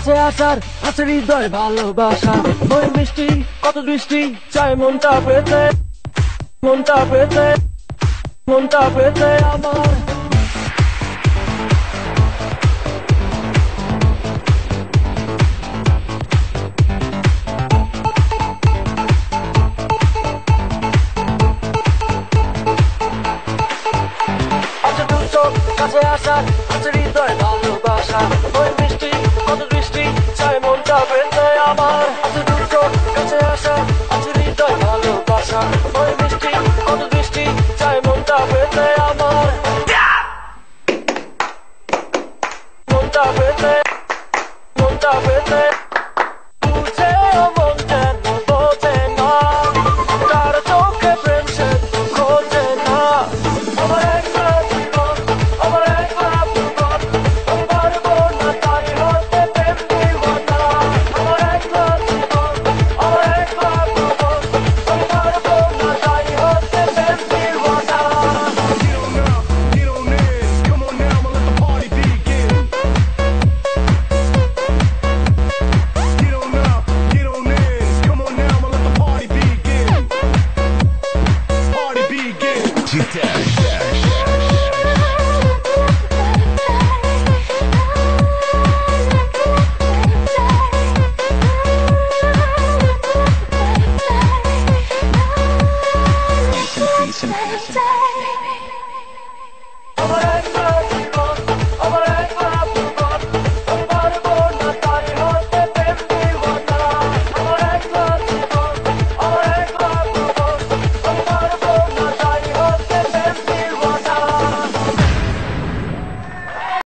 আসার আছে হৃদয় ভালোবাসা। ওই মিষ্টি, কত দৃষ্টি, চাই মনটা পেতে। মনটা পেতে মনটা পেতে আমার। আছে কাছে আসার আছে হৃদয় ভালোবাসা। ওই মিষ্টি 진짜.